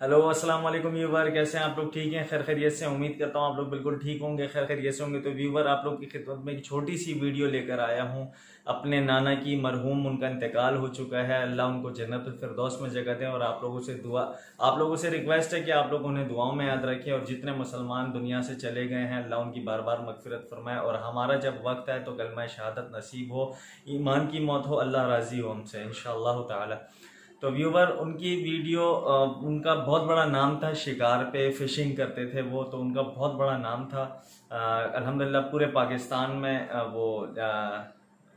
Hello अस्सलाम वालेकुम viewer, कैसे हैं आप लोग? ठीक हैं? खैर, खैरियत से उम्मीद करता हूँ आप लोग बिल्कुल ठीक होंगे। खैर, खैरियत से होंगे। तो व्यूवर, आप लोग की खिदमत में एक छोटी सी वीडियो लेकर आया हूँ। अपने नाना की मरहूम, उनका इंतकाल हो चुका है। अल्लाह उनको जन्नत फिरदौस में जगह दें और आप लोगों से दुआ, आप लोगों से रिक्वेस्ट है कि आप लोग उन्हें दुआओं में याद रखें और जितने मुसलमान दुनिया से चले गए हैं, अल्लाह उनकी बार बार मगफिरत फरमाए और हमारा जब वक्त है तो कलमा शहादत नसीब हो, ईमान की मौत हो, अल्लाह राज़ी हो हमसे इन ताला। तो व्यूवर उनकी वीडियो उनका बहुत बड़ा नाम था शिकार पे फिशिंग करते थे वो तो उनका बहुत बड़ा नाम था। अल्हम्दुलिल्लाह पूरे पाकिस्तान में वो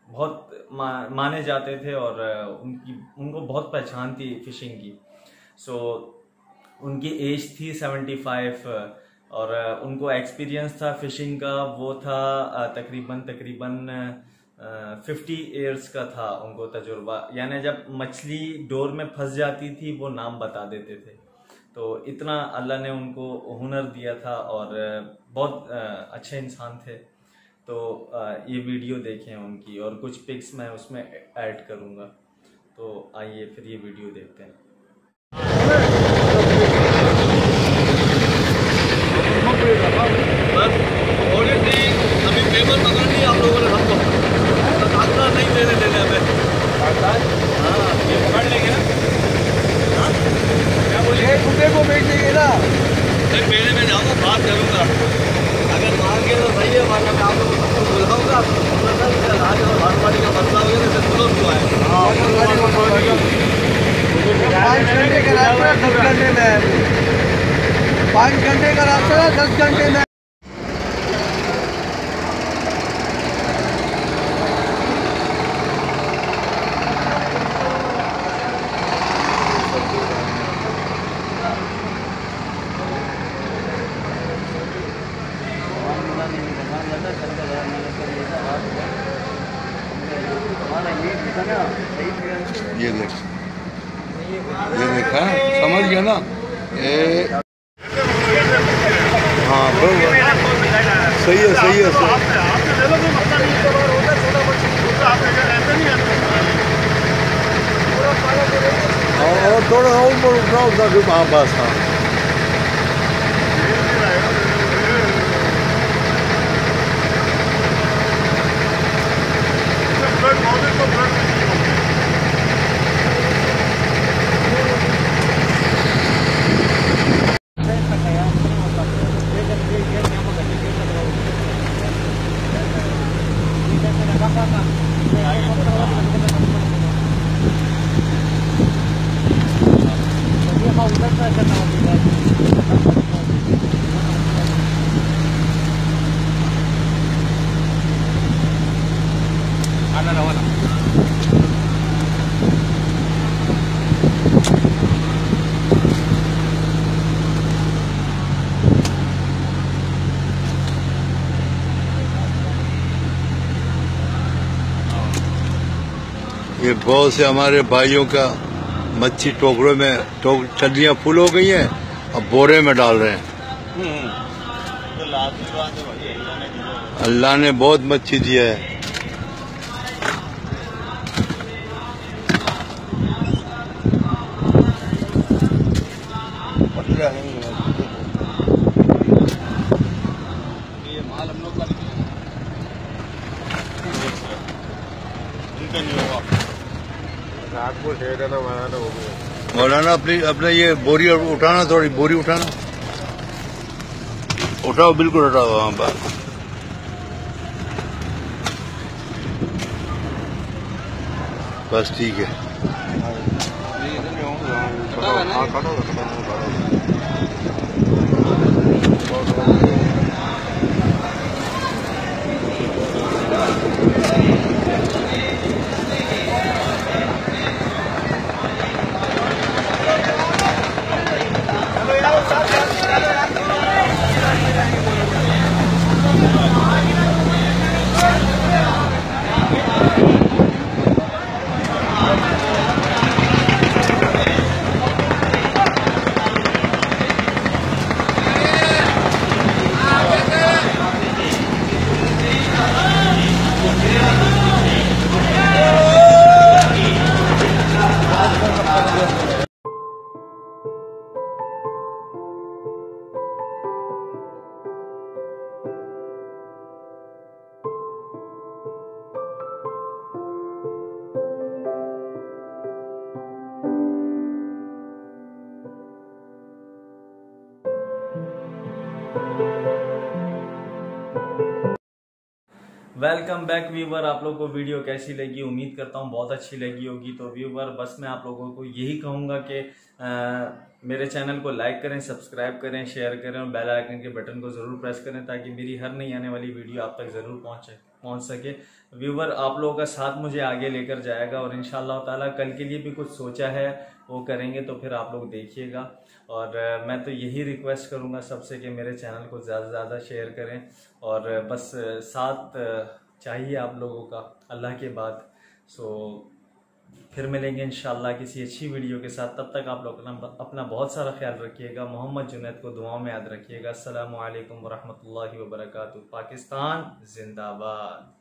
बहुत माने जाते थे और उनकी, उनको बहुत पहचान थी फिशिंग की। सो उनकी एज थी सेवेंटी फाइव और उनको एक्सपीरियंस था फिशिंग का, वो था तकरीबन तकरीबन फिफ्टी ईयर्स का था उनको तजुर्बा। यानी जब मछली डोर में फंस जाती थी, वो नाम बता देते थे। तो इतना अल्लाह ने उनको हुनर दिया था और बहुत अच्छे इंसान थे। तो ये वीडियो देखें उनकी और कुछ पिक्स मैं उसमें ऐड करूँगा। तो आइए फिर ये वीडियो देखते हैं बस अभी पेपर पकड़नी आप लोगों ने हमको नहीं देने देने हमें हाँ ये पकड़ लेंगे ना हाँ क्या बोलिए कुत्ते को बेच देंगे ना नहीं पहले मैं जाऊँगा बात करूँगा। अगर मान गया तो सही है वरना मैं आप लोगों को बुलाऊँगा और भानवाड़ी का मसला हो गया तो हुआ है। पाँच घंटे का रास्ता दस घंटे में पाँच घंटे का रास्ता दस घंटे में ये देख। ये देखा समझ गया ना? ए हाँ बरोबर सही है सही है और थोड़ा और ऊपर उठना फिर वहाँ पास हाँ। ये बहुत से हमारे भाइयों का मच्छी टोकरों में टोक फुल हो गई हैं, अब बोरे में डाल रहे हैं। अल्लाह ने बहुत मच्छी दिया है। ये माल का हो गया मौलाना अपनी अपने ये बोरी उठाना थोड़ी बोरी उठाना। उठाओ बिल्कुल उठाओ वहाँ पर बस ठीक है। वेलकम बैक व्यूवर, आप लोग को वीडियो कैसी लगी? उम्मीद करता हूँ बहुत अच्छी लगी होगी। तो व्यूवर, बस मैं आप लोगों को यही कहूँगा कि मेरे चैनल को लाइक करें, सब्सक्राइब करें, शेयर करें और बेल आइकन के बटन को ज़रूर प्रेस करें ताकि मेरी हर नई आने वाली वीडियो आप तक ज़रूर पहुँचे, पहुँच सके। व्यूवर आप लोगों का साथ मुझे आगे लेकर जाएगा और इन ताला कल के लिए भी कुछ सोचा है, वो करेंगे तो फिर आप लोग देखिएगा। और मैं तो यही रिक्वेस्ट करूँगा सबसे कि मेरे चैनल को ज़्यादा से ज़्यादा शेयर करें और बस साथ चाहिए आप लोगों का, अल्लाह के बाद। सो फिर मिलेंगे इन किसी अच्छी वीडियो के साथ। तब तक आप लोग अपना बहुत सारा ख्याल रखिएगा। मोहम्मद जुनेद को दुआओं में याद रखिएगा। असल वरहमल वर्क पाकिस्तान जिंदाबाद।